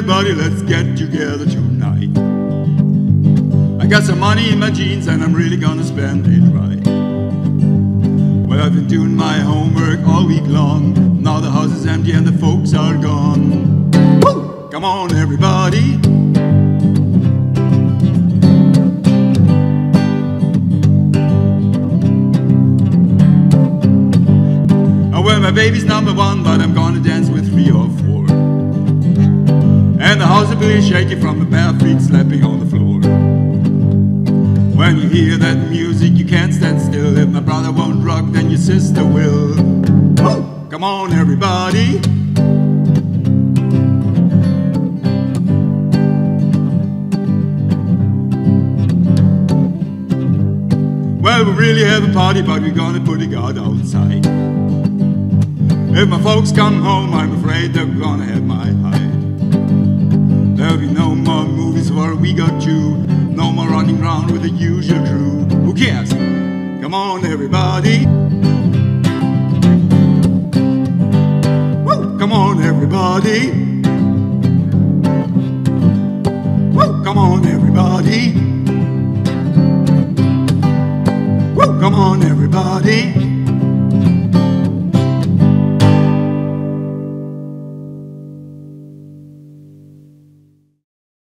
everybody, let's get together tonight. I got some money in my jeans and I'm really gonna spend it right. Well, I've been doing my homework all week long. Now the house is empty and the folks are gone. Woo! Come on, everybody. Well, my baby's number one, but I'm gonna dance with. Be shaky from the bare feet slapping on the floor. When you hear that music, you can't stand still. If my brother won't rock, then your sister will. Woo! Come on, everybody. Well, we really have a party, but we're gonna put it out outside. If my folks come home, I'm afraid they're gonna have my hide. We got you, no more running around with the usual crew. Who cares? Come on, everybody. Woo! Come on, everybody. Woo! Come on, everybody. Woo! Come on, everybody.